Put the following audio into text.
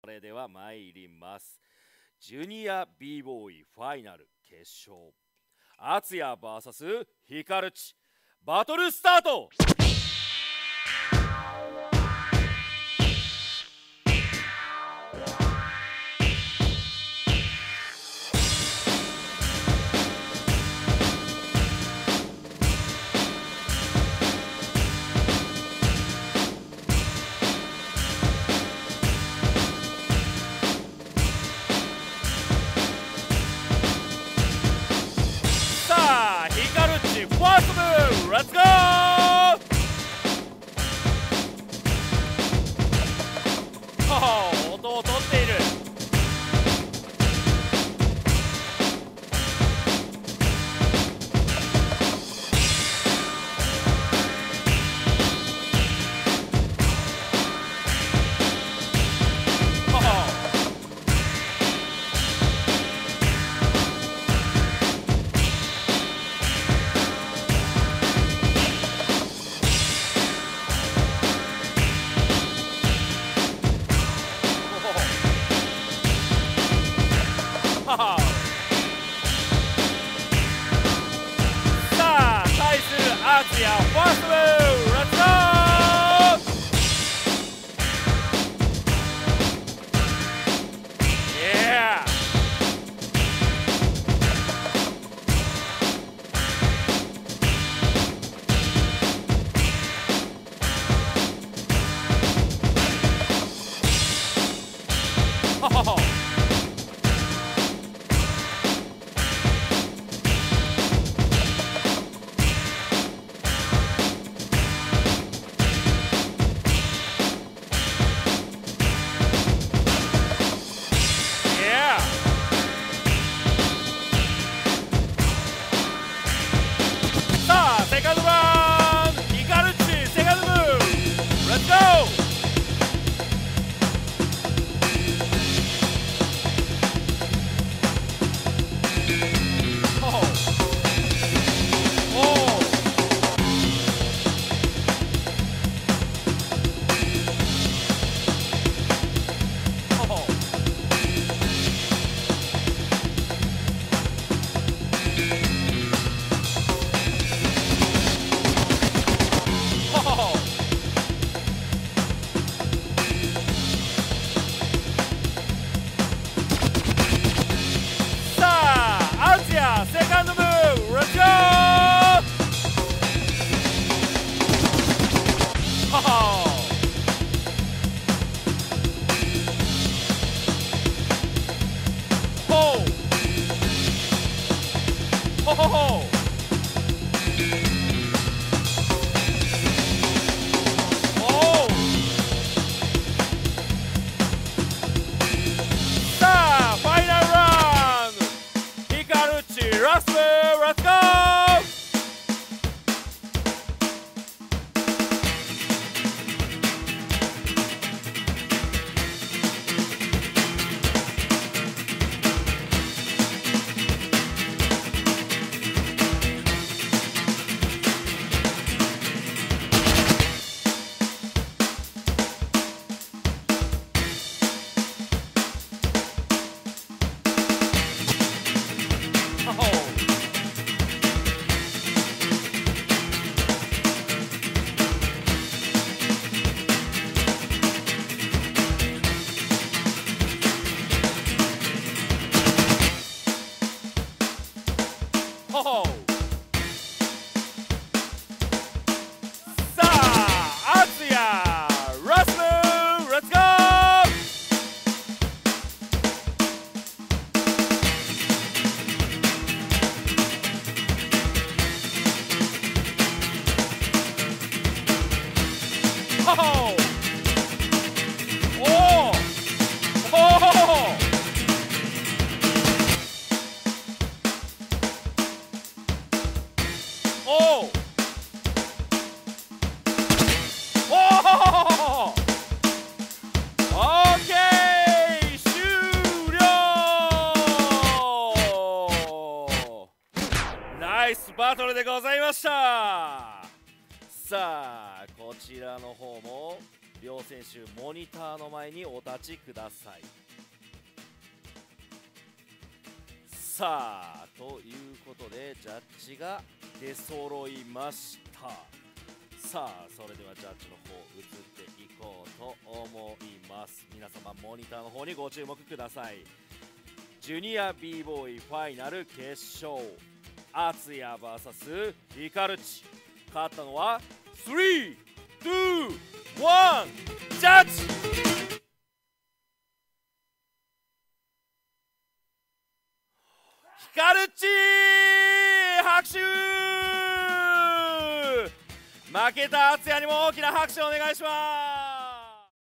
それでは参ります。ジュニア b ボーイファイナル決勝。アツヤ VS ヒカルチ。バトルスタート Let's go! Oh! イスバトルでございました。さあこちらの方も両選手モニターの前にお立ちください。さあということでジャッジが出揃いました。さあそれではジャッジの方移っていこうと思います。皆様モニターの方にご注目ください。ジュニア b ボーイファイナル決勝。敦也 VS ヒカルチ。勝ったのは321ジャッジ。ヒカルチ拍手。負けた敦也にも大きな拍手をお願いします。